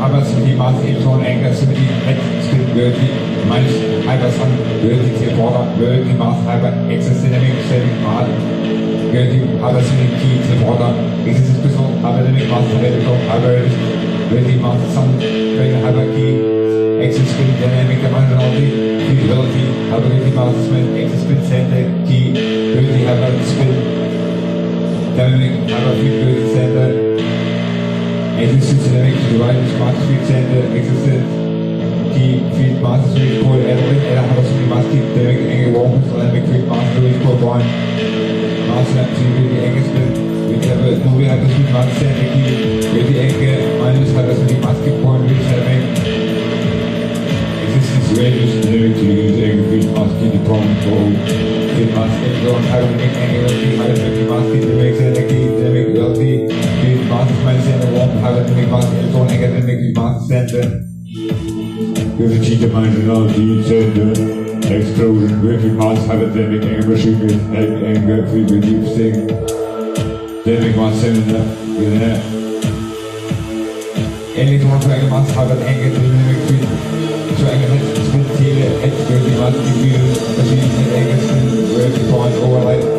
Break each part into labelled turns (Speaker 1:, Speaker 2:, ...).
Speaker 1: Hypercity Mass Electron Anchor City Head Spin Verti minus Hypersun Verti Teleporter Verti Mass Hyper Access Dynamic Setting Mad Verti Hypercity Key Teleporter Existence Pistol Hyperdynamic Mass Electron Hyper Verti Mass Sun Trainer Hyper Key Access Spin Dynamic Dimensionality Feasibility Hypercity Mass Spin Access Spin Center Key Verti Hyper Spin Dynamic Hyper Feasibility Center Existence Dynamic Divide Smart Speed Center Existence Key Feed Master Switch Core Element eller Hypercity Mass Key Dynamic Angle Warp Dynamic Quick Master Switch Core Point Master Activity Angle Spin Vi have nu vi Hypercity Mass Center Key Ready Angle minus Hypercity Mass Key Point Which Dynamic Existence Radius Dynamic to use Angle Feed Mass Key Deployment for Feed Mass Angle Hypercity Angle Key Hypercity Mass Key Dynamic Center Key Dynamic LT Mass Mind Center Warp Hypercity Mass Electron Angle Dynamic Mass Center Unity dimensionality center explosion wicked mass anger machine with egg anger free with deep sting dynamic mass cylinder with that electron triangle mass hyper anger dynamic free triangle head spin tail head dirty mass diffuse machine head anger spin vertical point overlay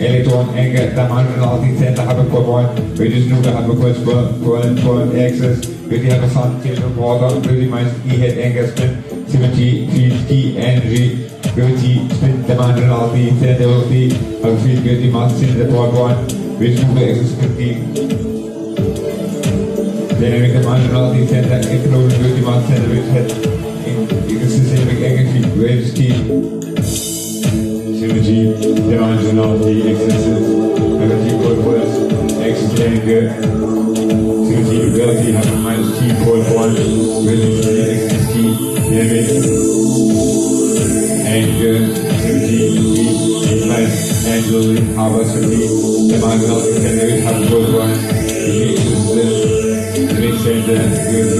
Speaker 1: Electron anger dimensionality center have a core point, which is have a core point, point axis, really have a sun tilt water, really minus E head anger spin, symmetry, field key, energy, gravity, spin dimensionality, centrality, have a field gravity mass center core point, which axis spin key. Dynamic dimensionality center, explosion gravity mass center, which head, existence dynamic anger field, waves key.
Speaker 2: symmetry, dimensionality, existence, energy purpose, extend, symmetry, ability, have a minus key point one, really existence key, dynamic, anger, key, nice, angle, power, symmetry, dimensionality, dynamic, have a point one, really existence, Great center, really anger,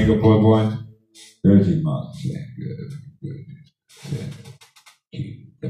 Speaker 2: point, gravity mass, angle, gravity center, key, the